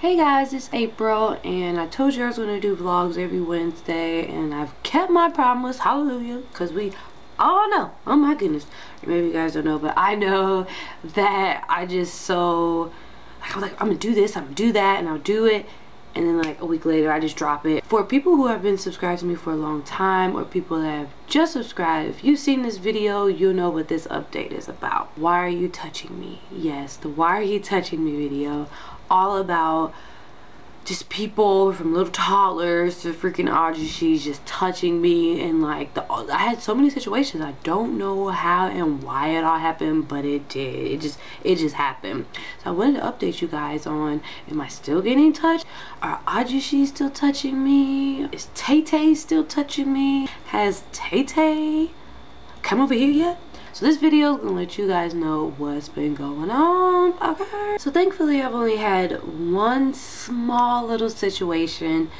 Hey guys, it's April and I told you I was going to do vlogs every Wednesday and I've kept my promise, hallelujah, because we all know, oh my goodness, maybe you guys don't know, but I know that I just so, I'm like, I'm going to do this, I'm going to do that, and I'll do it, and then like a week later I just drop it. For people who have been subscribed to me for a long time or people that have just subscribed, if you've seen this video, you'll know what this update is about. Why are you touching me? Yes, the why are you touching me video all about just people from little toddlers to freaking she's just touching me and like the I had so many situations. I don't know how and why it all happened but it did. It just it just happened. So I wanted to update you guys on am I still getting touched are ajushi still touching me? Is Tay Tay still touching me? Has Tay Tay come over here yet so this video is gonna let you guys know what's been going on okay? So thankfully i've only had one small little situation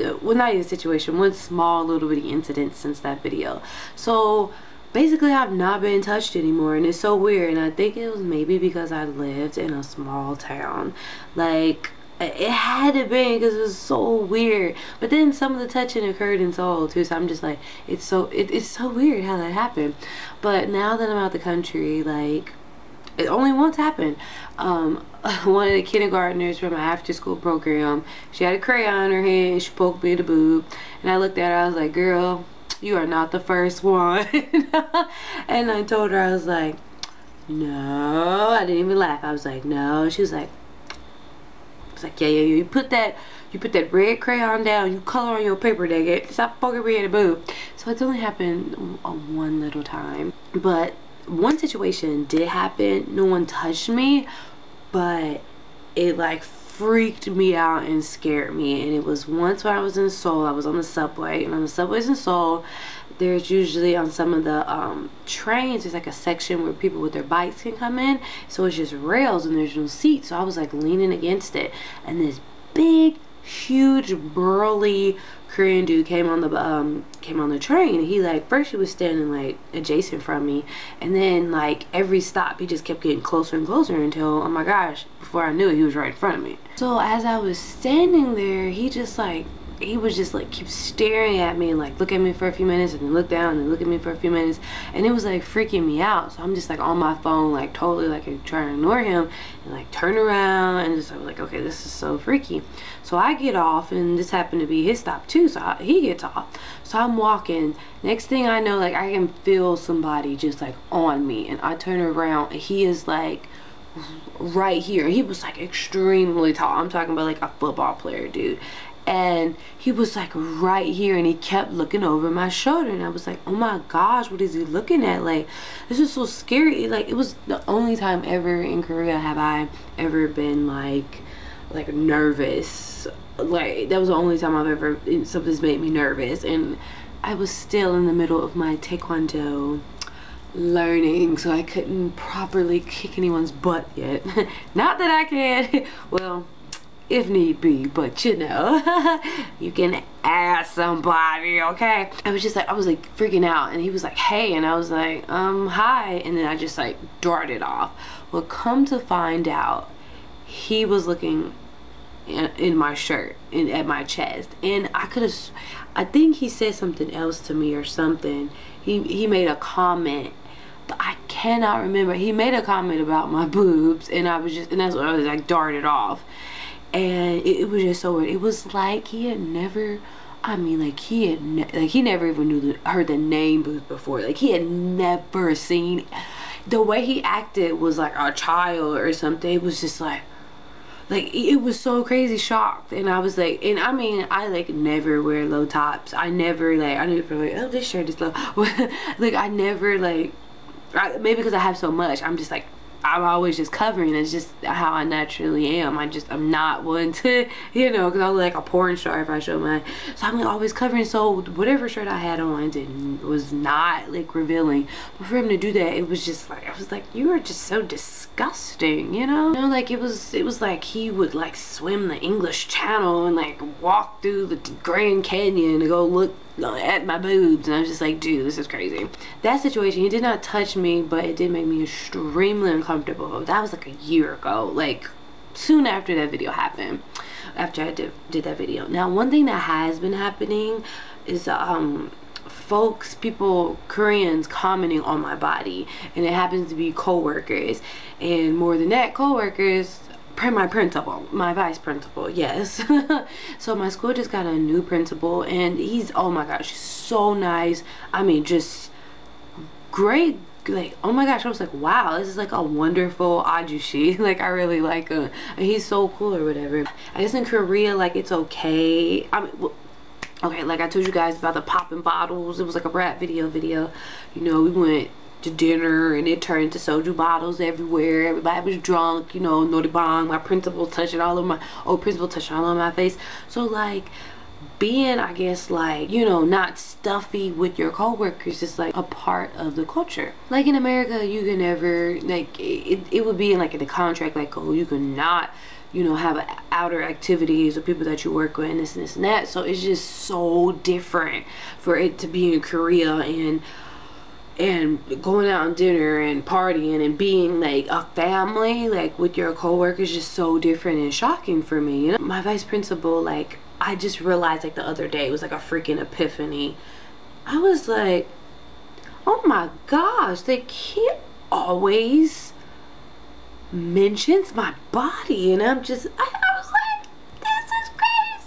uh, well not even situation one small little bitty incident since that video. So basically I've not been touched anymore and it's so weird and I think it was maybe because I lived in a small town. Like it had to be because it was so weird. But then some of the touching occurred in Seoul too so I'm just like it's so it, it's so weird how that happened. But now that I'm out the country like it only once happened. Um, one of the kindergartners from my after school program she had a crayon in her hand and she poked me in the boob and I looked at her I was like girl you are not the first one. And I told her I was like no I didn't even laugh I was like no she was like it's like, yeah, yeah, yeah. You put that, you put that red crayon down. You color on your paper, it. Stop fucking me in the boob. So it's only happened on one little time. But one situation did happen. No one touched me, but it like freaked me out and scared me. And it was once when I was in Seoul. I was on the subway, and on the subways in Seoul, there's usually on some of the um, trains there's like a section where people with their bikes can come in. So it's just rails and there's no seats. So I was like leaning against it. And this big huge burly Korean dude came on the um came on the train. He like first he was standing like adjacent from me. And then like every stop he just kept getting closer and closer until oh my gosh before I knew it he was right in front of me. So as I was standing there he just like he was just like keep staring at me like look at me for a few minutes and then look down and look at me for a few minutes. And it was like freaking me out. So i'm just like on my phone like totally like trying to ignore him and like turn around and just I was like okay this is so freaky. So i get off and this happened to be his stop too so I, he gets off. So i'm walking. Next thing i know like i can feel somebody just like on me and i turn around and he is like right here. He was like extremely tall. I'm talking about like a football player dude and he was like right here and he kept looking over my shoulder and I was like oh my gosh what is he looking at? Like this is so scary. Like it was the only time ever in Korea have I ever been like like nervous. Like that was the only time I've ever something's made me nervous and I was still in the middle of my taekwondo learning so I couldn't properly kick anyone's butt yet. Not that I can. Well if need be but you know you can ask somebody okay? I was just like i was like freaking out and he was like hey and i was like um hi and then i just like darted off. Well come to find out he was looking in, my shirt in at my chest and i could have i think he said something else to me or something. He he made a comment but I cannot remember. He made a comment about my boobs, and I was just, and that's what I was like, darted off and it, it, was just so weird. It was like he had never. I mean, like he had like he never even knew the, heard the name before. Like he had never seen. The way he acted was like a child or something. It was just like like it was so crazy shocked and i was like and i mean i like never wear low tops i never like i never like oh this shirt is low like i never like I, maybe because i have so much i'm just like I'm always just covering. It's just how I naturally am. I just, I'm not one to, you know, because I look like a porn star if I show my, so I'm like always covering. So whatever shirt I had on didn't, was not like revealing. But for him to do that, it was just like, I was like, you are just so disgusting, you know? You know, like it was, it was like he would like swim the English Channel and like walk through the Grand Canyon to go look at my boobs and I was just like dude this is crazy. That situation he did not touch me but it did make me extremely uncomfortable. That was like a year ago like soon after that video happened after I did, did that video. Now one thing that has been happening is um folks people koreans commenting on my body and it happens to be co-workers and more than that co-workers my principal my vice principal yes. So my school just got a new principal and he's oh my gosh so nice. I mean just great like oh my gosh i was like wow this is like a wonderful ajushi. Like i really like him. He's so cool or whatever. I guess in korea like it's okay. I mean well, okay like i told you guys about the popping bottles. It was like a rap video video. You know we went to dinner and it turned to soju bottles everywhere. Everybody was drunk you know noraebang my principal touching all of my old principal touching all of my face. So like being i guess like you know not stuffy with your coworkers is like a part of the culture. Like in america you can never like it, it would be in like in the contract like oh you cannot you know have outer activities or people that you work with and this and this and that. So it's just so different for it to be in korea and and going out on dinner and partying and being like a family like with your coworkers just so different and shocking for me you know? My vice principal like I just realized like the other day it was like a freaking epiphany. I was like oh my gosh they can't always mentions my body and I'm just I,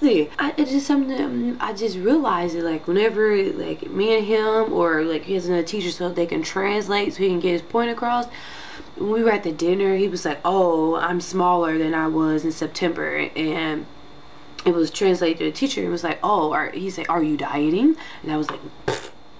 crazy I, it's just something I just realized it like whenever like me and him or like he has another teacher so they can translate so he can get his point across when we were at the dinner he was like oh I'm smaller than I was in September and it was translated to the teacher and was like oh are, he's like are you dieting and I was like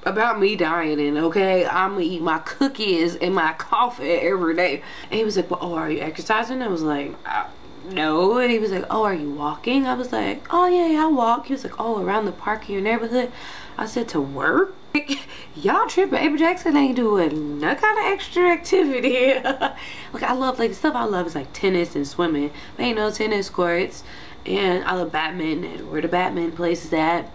about me dieting, okay? I'm gonna eat my cookies and my coffee every day. And he was like, well, oh, are you exercising? I was like, uh, no. And he was like, oh, are you walking? I was like, oh, yeah, yeah, I walk. He was like, oh, around the park in your neighborhood? I said, to work? Y'all tripping. April Jackson ain't doing no kind of extra activity. like, I love, like, the stuff I love is like tennis and swimming. But ain't no tennis courts. And I love badminton. And where the badminton place is at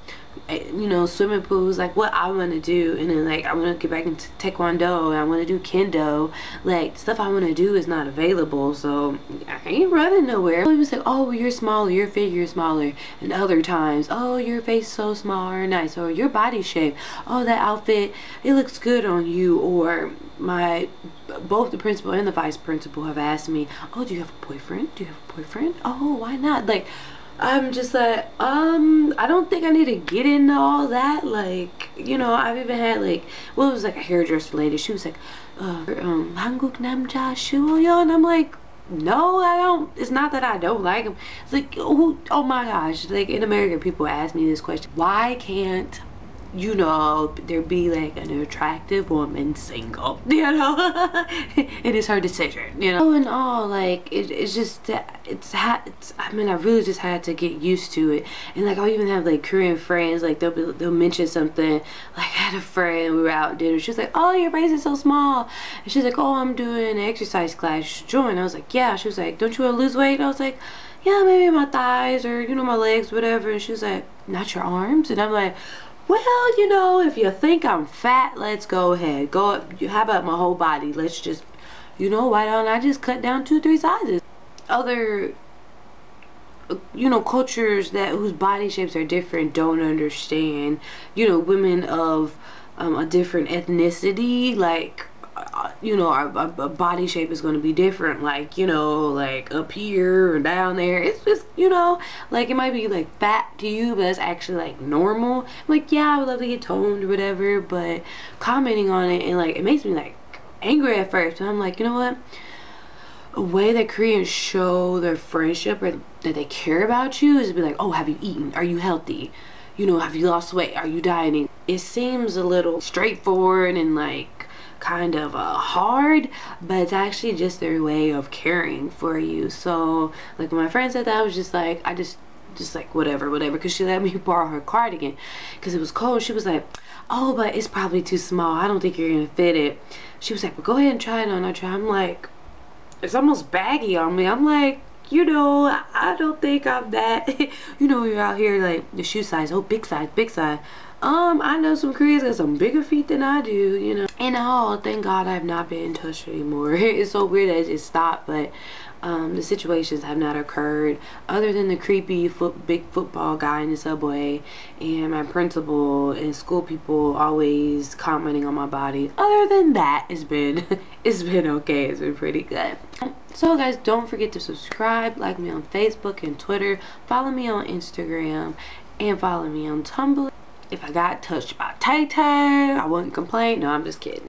Eh, you know swimming pools like what I want to do and then like I want to get back into taekwondo and I want to do kendo. Like stuff I want to do is not available so I ain't running nowhere. He was like oh you're smaller your figure is smaller and other times oh your face so small or nice or your body shape oh that outfit it looks good on you or my both the principal and the vice principal have asked me oh do you have a boyfriend? Do you have a boyfriend? Oh why not? Like I'm just like, um, I don't think I need to get into all that. Like, you know, I've even had like, well, it was like a hairdresser lady. She was like, uh, um, 한국 남자 싫어요? And I'm like, no, I don't. It's not that I don't like him. It's like, oh, oh my gosh. Like in America, people ask me this question. Why can't you know, there be like an attractive woman single, you know? it is her decision, you know? All in all, like, it, it's just, it's, it's, I mean, I really just had to get used to it. And like, I'll even have like Korean friends, like, they'll be, they'll mention something. Like, I had a friend, we were out dinner, she was like, oh, your face is so small. And she's like, oh, I'm doing an exercise class, join. I was like, yeah. She was like, don't you want to lose weight? I was like, yeah, maybe my thighs or, you know, my legs, whatever. And she was like, not your arms? And I'm like, well, you know, if you think I'm fat, let's go ahead. Go, how about my whole body? Let's just, you know, why don't I just cut down two, three sizes? Other, you know, cultures that whose body shapes are different don't understand. You know, women of um, a different ethnicity, like you know our, our, body shape is going to be different like you know like up here or down there. It's just you know like it might be like fat to you but it's actually like normal. I'm like yeah I would love to get toned or whatever but commenting on it and like it makes me like angry at first. And I'm like you know what? A way that Koreans show their friendship or that they care about you is to be like oh have you eaten? Are you healthy? You know have you lost weight? Are you dieting? It seems a little straightforward and like kind of uh, hard but it's actually just their way of caring for you. So like when my friend said that I was just like I just just like whatever whatever because she let me borrow her cardigan because it was cold she was like oh but it's probably too small I don't think you're gonna fit it. She was like well go ahead and try it on I try. I'm like it's almost baggy on me. I'm like you know I don't think I'm that you know you're out here like the shoe size oh big size big size um, I know some Koreans got some bigger feet than I do, you know. And all, thank God I've not been touched anymore. it's so weird that it stopped, but um, the situations have not occurred other than the creepy foot, big football guy in the subway and my principal and school people always commenting on my body other than that it's been it's been okay it's been pretty good so guys don't forget to subscribe like me on facebook and twitter follow me on instagram and follow me on tumblr if i got touched by tay tay i wouldn't complain. No i'm just kidding